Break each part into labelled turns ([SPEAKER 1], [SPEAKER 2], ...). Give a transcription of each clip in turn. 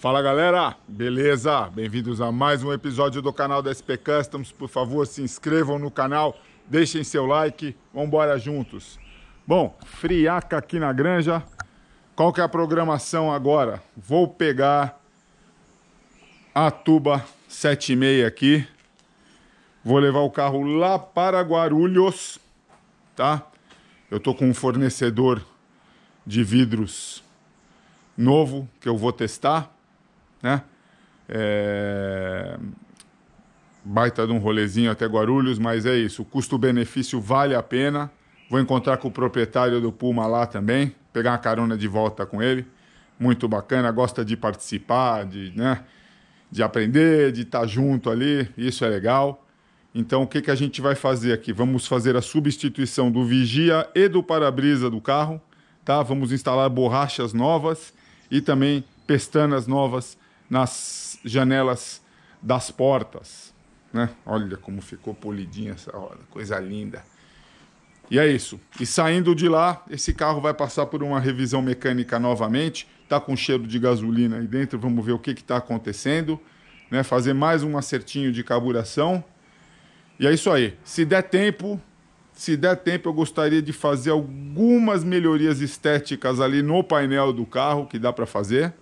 [SPEAKER 1] Fala galera, beleza? Bem-vindos a mais um episódio do canal da SP Customs. Por favor, se inscrevam no canal, deixem seu like, vamos embora juntos. Bom, friaca aqui na granja. Qual que é a programação agora? Vou pegar a tuba 76 aqui. Vou levar o carro lá para Guarulhos, tá? Eu tô com um fornecedor de vidros novo que eu vou testar né? É... Baita de um rolezinho até Guarulhos, mas é isso. O custo-benefício vale a pena. Vou encontrar com o proprietário do Puma lá também, pegar uma carona de volta com ele. Muito bacana, gosta de participar, de, né, de aprender, de estar junto ali. Isso é legal. Então, o que, que a gente vai fazer aqui? Vamos fazer a substituição do vigia e do para-brisa do carro. Tá? Vamos instalar borrachas novas e também pestanas novas nas janelas das portas. Né? Olha como ficou polidinha essa roda, coisa linda. E é isso. E saindo de lá, esse carro vai passar por uma revisão mecânica novamente. Tá com cheiro de gasolina aí dentro, vamos ver o que está acontecendo. Né? Fazer mais um acertinho de carburação. E é isso aí. Se der tempo, se der tempo, eu gostaria de fazer algumas melhorias estéticas ali no painel do carro, que dá para fazer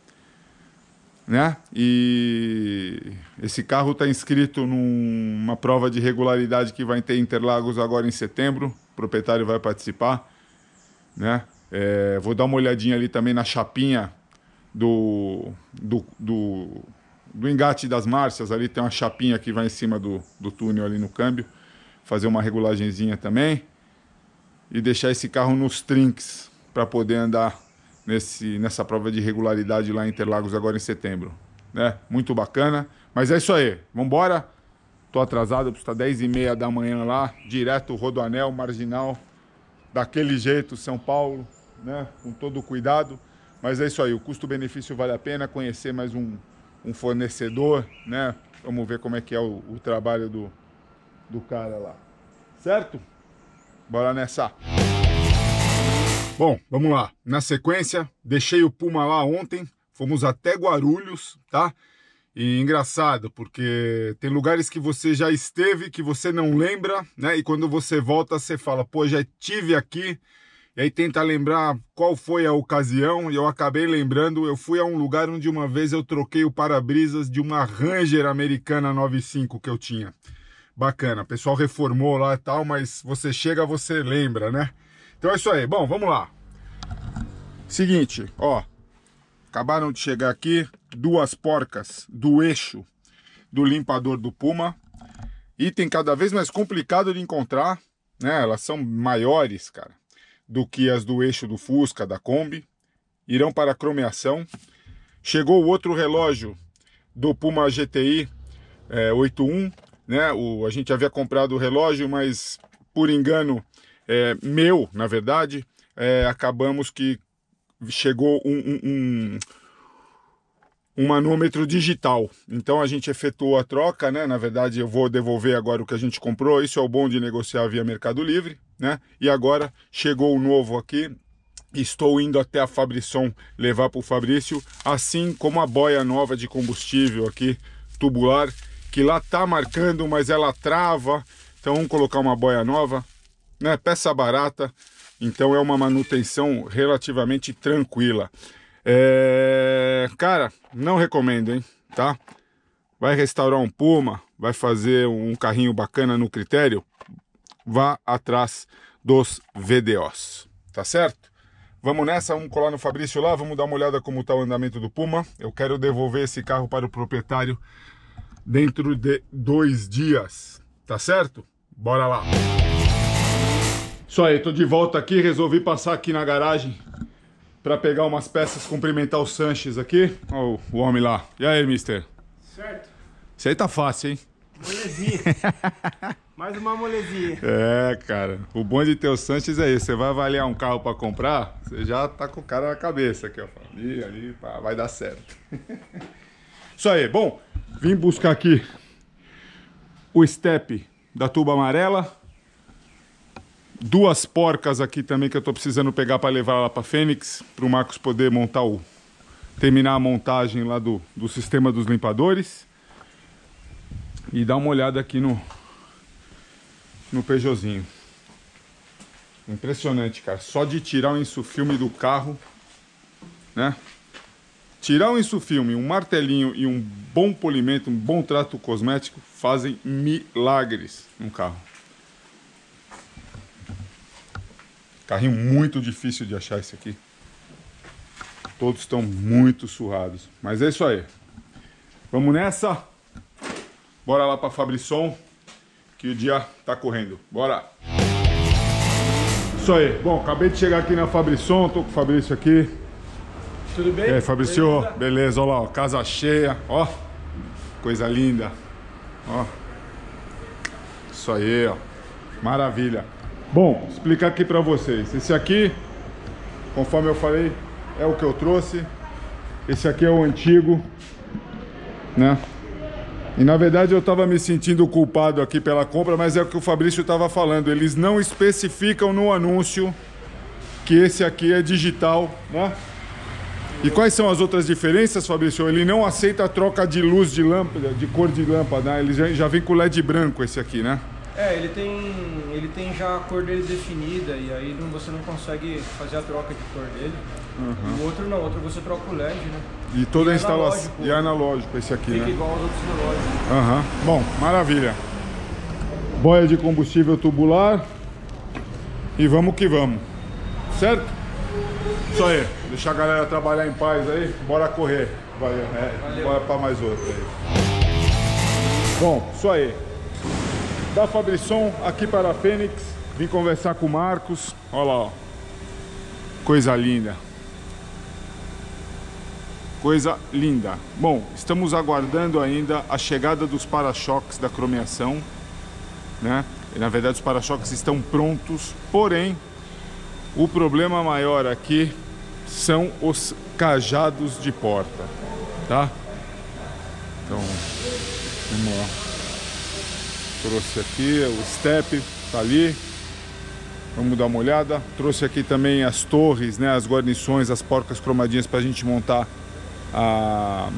[SPEAKER 1] né? E esse carro está inscrito numa prova de regularidade que vai ter Interlagos agora em setembro. O proprietário vai participar, né? É, vou dar uma olhadinha ali também na chapinha do, do, do, do, engate das marchas. Ali tem uma chapinha que vai em cima do, do túnel ali no câmbio. Fazer uma regulagenzinha também. E deixar esse carro nos trinks para poder andar nesse, nessa prova de regularidade lá em Interlagos agora em setembro. Né? Muito bacana. Mas é isso aí. Vambora. Tô atrasado, estar 10 e meia da manhã lá, direto Rodoanel, Marginal, daquele jeito, São Paulo, né? Com todo o cuidado. Mas é isso aí, o custo-benefício vale a pena, conhecer mais um, um fornecedor, né? Vamos ver como é que é o, o trabalho do, do cara lá. Certo? Bora nessa! Bom, vamos lá. Na sequência, deixei o Puma lá ontem, fomos até Guarulhos, tá? E engraçado, porque tem lugares que você já esteve, que você não lembra, né? E quando você volta, você fala, pô, já tive aqui. E aí tenta lembrar qual foi a ocasião, e eu acabei lembrando, eu fui a um lugar onde uma vez eu troquei o para-brisas de uma Ranger americana 95 que eu tinha. Bacana, o pessoal reformou lá e tal, mas você chega, você lembra, né? Então é isso aí. Bom, vamos lá. Seguinte, ó. Acabaram de chegar aqui duas porcas do eixo do limpador do Puma. Item cada vez mais complicado de encontrar, né? Elas são maiores, cara, do que as do eixo do Fusca, da Kombi. Irão para a cromeação. Chegou o outro relógio do Puma GTI é, 81, né? O, a gente havia comprado o relógio, mas por engano é, meu, na verdade, é, acabamos que chegou um, um, um, manômetro digital. Então a gente efetuou a troca, né? Na verdade, eu vou devolver agora o que a gente comprou. Isso é o bom de negociar via Mercado Livre, né? E agora chegou o novo aqui. Estou indo até a Fabrisson levar para o Fabrício, assim como a boia nova de combustível aqui, tubular, que lá tá marcando, mas ela trava. Então vamos colocar uma boia nova, né? Peça barata, então é uma manutenção relativamente tranquila. É... Cara, não recomendo, hein? Tá? Vai restaurar um Puma, vai fazer um carrinho bacana no critério, vá atrás dos VDOs, tá certo? Vamos nessa, vamos colar no Fabrício lá, vamos dar uma olhada como está o andamento do Puma. Eu quero devolver esse carro para o proprietário dentro de dois dias, tá certo? Bora lá! Isso aí, tô de volta aqui, resolvi passar aqui na garagem para pegar umas peças, cumprimentar o Sanches aqui. Ó, o homem lá. E aí, mister?
[SPEAKER 2] Certo.
[SPEAKER 1] Isso aí tá fácil, hein?
[SPEAKER 2] Molezinha. Mais uma molezinha.
[SPEAKER 1] É, cara. O bom de ter o Sanches é isso. Você vai avaliar um carro para comprar, você já tá com o cara na cabeça aqui, ó. Ali, ali, pá, vai dar certo. Isso aí. Bom, vim buscar aqui o step da tuba amarela duas porcas aqui também que eu estou precisando pegar para levar lá para Fênix, para o Marcos poder montar o terminar a montagem lá do, do sistema dos limpadores e dar uma olhada aqui no, no Peugeotzinho. Impressionante, cara. Só de tirar o insufilme do carro, né? Tirar o insufilme, um martelinho e um bom polimento, um bom trato cosmético fazem milagres no carro. Carrinho muito difícil de achar esse aqui. Todos estão muito surrados. Mas é isso aí. Vamos nessa. Bora lá para Fabrisson, que o dia tá correndo. Bora. Isso aí. Bom, acabei de chegar aqui na Fabrisson, tô com o Fabrício aqui.
[SPEAKER 2] Tudo bem?
[SPEAKER 1] E aí, Fabrício?
[SPEAKER 2] Beleza?
[SPEAKER 1] Beleza, olha lá, ó, casa cheia, ó. Coisa linda. Ó. Isso aí, ó. Maravilha. Bom, explicar aqui pra vocês. Esse aqui, conforme eu falei, é o que eu trouxe. Esse aqui é o antigo, né? E na verdade eu estava me sentindo culpado aqui pela compra, mas é o que o Fabrício estava falando. Eles não especificam no anúncio que esse aqui é digital, né? E quais são as outras diferenças, Fabrício? Ele não aceita a troca de luz de lâmpada, de cor de lâmpada, né? Ele já, já vem com LED branco esse aqui, né?
[SPEAKER 2] É, ele tem, ele tem já a cor dele definida e aí não- você não consegue fazer a troca de cor dele. O outro não, o outro você troca o LED, né?
[SPEAKER 1] E toda
[SPEAKER 2] E
[SPEAKER 1] a instalação. E é analógico esse aqui,
[SPEAKER 2] Fica
[SPEAKER 1] né?
[SPEAKER 2] igual aos outros relógios.
[SPEAKER 1] Aham. Bom, maravilha. Boia de combustível tubular. E vamos que vamos. Certo? Isso aí. Deixar a galera trabalhar em paz aí. Bora correr. Valeu. É,
[SPEAKER 2] Valeu.
[SPEAKER 1] Bora pra mais outro aí. Bom, isso aí. Da Fabrisson aqui para a Fênix. Vim conversar com o Marcos. Olha lá, ó. Coisa linda. Coisa linda. Bom, estamos aguardando ainda a chegada dos para-choques da cromeação, né? Na verdade, os para-choques estão prontos, porém, o problema maior aqui são os cajados de porta, tá? Então, vamos lá. Trouxe aqui o step, tá ali. Vamos dar uma olhada. Trouxe aqui também as torres, né, as guarnições, as porcas cromadinhas para a gente montar a-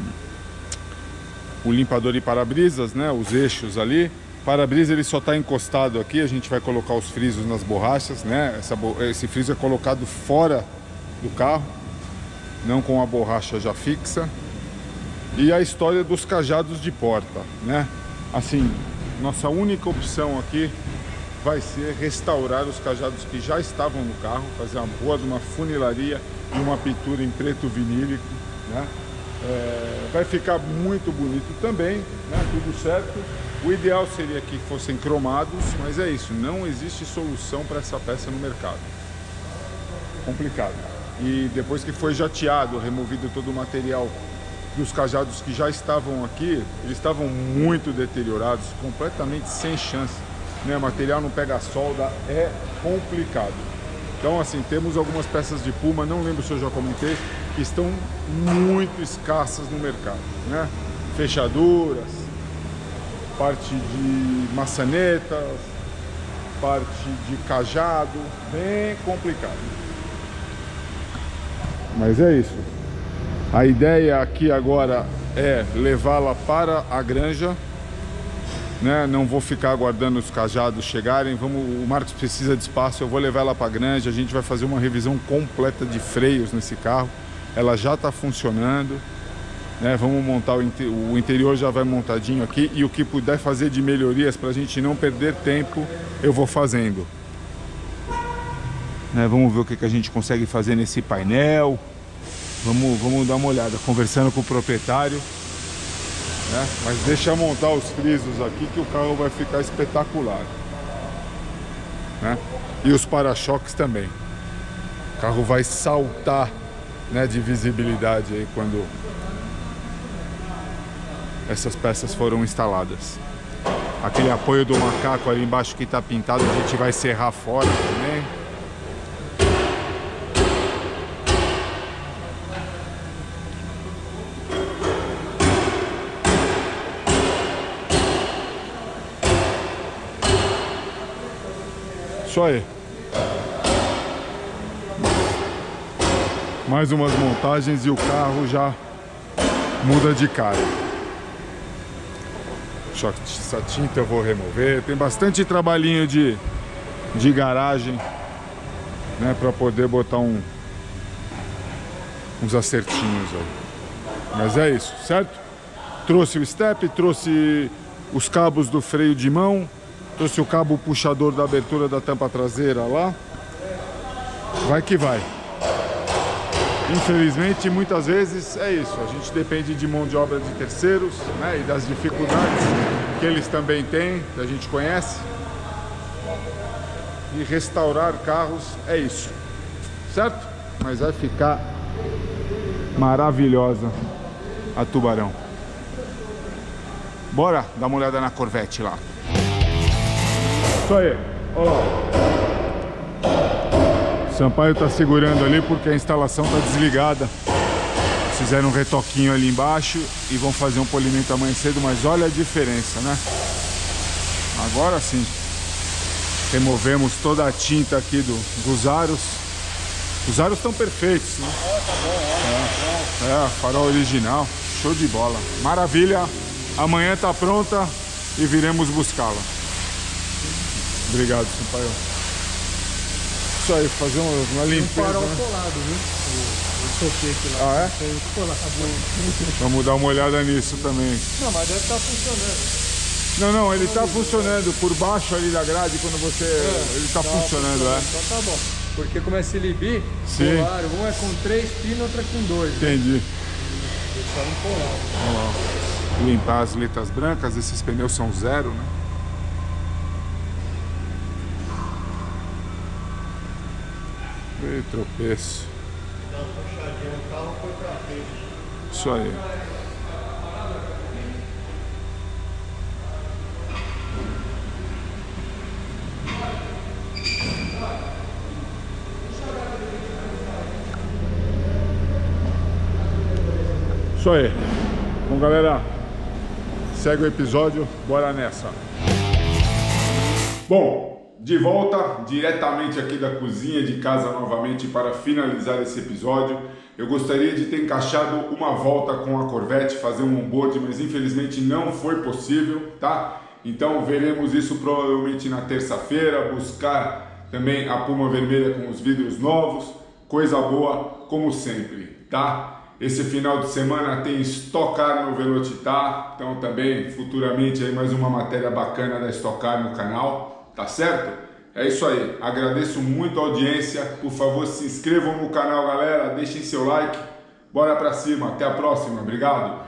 [SPEAKER 1] o limpador de para-brisas, né, os eixos ali. Para-brisa ele só está encostado aqui, a gente vai colocar os frisos nas borrachas, né? Essa esse friso é colocado fora do carro, não com a borracha já fixa. E a história dos cajados de porta, né? Assim, nossa única opção aqui vai ser restaurar os cajados que já estavam no carro, fazer uma boa de uma funilaria e uma pintura em preto vinílico, né? É, vai ficar muito bonito também, né? Tudo certo. O ideal seria que fossem cromados, mas é isso, não existe solução para essa peça no mercado. Complicado. E depois que foi jateado, removido todo o material dos cajados que já estavam aqui, eles estavam muito deteriorados, completamente sem chance. Né? Material não pega solda, é complicado. Então, assim, temos algumas peças de Puma, não lembro se eu já comentei, que estão muito escassas no mercado. Né? Fechaduras, parte de maçanetas, parte de cajado, bem complicado. Mas é isso. A ideia aqui agora é levá-la para a granja. Né? Não vou ficar aguardando os cajados chegarem. Vamos, o Marcos precisa de espaço, eu vou levar ela para a granja. A gente vai fazer uma revisão completa de freios nesse carro. Ela já está funcionando. Né? Vamos montar o, inte- o interior já vai montadinho aqui e o que puder fazer de melhorias para a gente não perder tempo, eu vou fazendo. Né? Vamos ver o que, que a gente consegue fazer nesse painel. Vamos, vamos dar uma olhada, conversando com o proprietário. né? Mas deixa montar os frisos aqui que o carro vai ficar espetacular. né? E os para-choques também. O carro vai saltar né, de visibilidade aí quando essas peças foram instaladas. Aquele apoio do macaco ali embaixo que está pintado, a gente vai serrar fora também. Isso aí. mais umas montagens e o carro já muda de cara. Essa tinta eu vou remover. Tem bastante trabalhinho de, de garagem, né, para poder botar um, uns acertinhos aí. Mas é isso, certo? Trouxe o step, trouxe os cabos do freio de mão, trouxe o cabo puxador da abertura da tampa traseira lá. Vai que vai. Infelizmente, muitas vezes é isso. A gente depende de mão de obra de terceiros né, e das dificuldades que eles também têm, que a gente conhece. E restaurar carros é isso, certo? Mas vai ficar maravilhosa a Tubarão. Bora dar uma olhada na Corvette lá. Isso aí, olha lá. Sampaio tá segurando ali porque a instalação tá desligada. Fizeram um retoquinho ali embaixo e vão fazer um polimento amanhã cedo, mas olha a diferença, né? Agora sim. Removemos toda a tinta aqui do, dos aros. Os aros estão perfeitos, né? É, é, farol original. Show de bola. Maravilha. Amanhã tá pronta e viremos buscá-la. Obrigado, Sampaio isso aí, fazer uma, uma limpeza. Um farol
[SPEAKER 2] né? colado, viu? O, o soquete lá.
[SPEAKER 1] Ah, é? colado. Vamos dar uma olhada nisso também.
[SPEAKER 2] Não, mas deve estar tá funcionando.
[SPEAKER 1] Não, não, ele está funcionando por baixo ali da grade quando você. É, ele está tá funcionando, é.
[SPEAKER 2] Então tá bom. Porque como é Cilibi, polar, um é com três pinos, outro é com dois.
[SPEAKER 1] Né? Entendi. Né?
[SPEAKER 2] Deixar um
[SPEAKER 1] Limpar as letras brancas, esses pneus são zero, né? E tropeço. Isso aí. Isso aí. Bom, galera, segue o episódio, bora nessa. Bom, de volta diretamente aqui da cozinha de casa novamente para finalizar esse episódio. Eu gostaria de ter encaixado uma volta com a Corvette, fazer um onboard, mas infelizmente não foi possível, tá? Então veremos isso provavelmente na terça-feira, buscar também a Puma Vermelha com os vidros novos, coisa boa como sempre, tá? Esse final de semana tem Estocar no Velocitar, então também futuramente aí mais uma matéria bacana da Estocar no canal. Tá certo? É isso aí. Agradeço muito a audiência. Por favor, se inscrevam no canal, galera. Deixem seu like. Bora pra cima. Até a próxima. Obrigado.